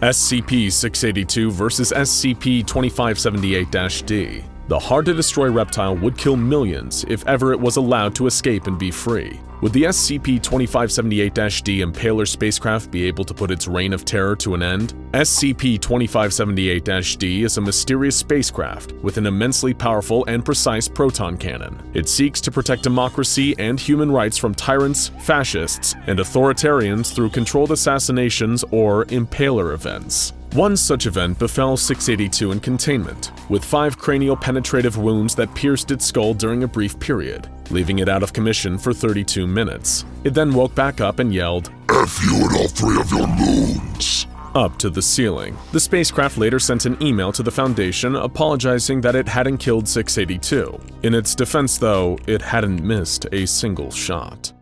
SCP-682 vs. SCP-2578-D the hard-to-destroy reptile would kill millions if ever it was allowed to escape and be free. Would the SCP-2578-D Impaler spacecraft be able to put its reign of terror to an end? SCP-2578-D is a mysterious spacecraft with an immensely powerful and precise proton cannon. It seeks to protect democracy and human rights from tyrants, fascists, and authoritarians through controlled assassinations or Impaler events. One such event befell 682 in containment, with five cranial penetrative wounds that pierced its skull during a brief period, leaving it out of commission for 32 minutes. It then woke back up and yelled, F you and all three of your moons! Up to the ceiling. The spacecraft later sent an email to the Foundation apologizing that it hadn't killed 682. In its defense, though, it hadn't missed a single shot.